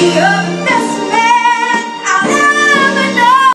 Be a mess.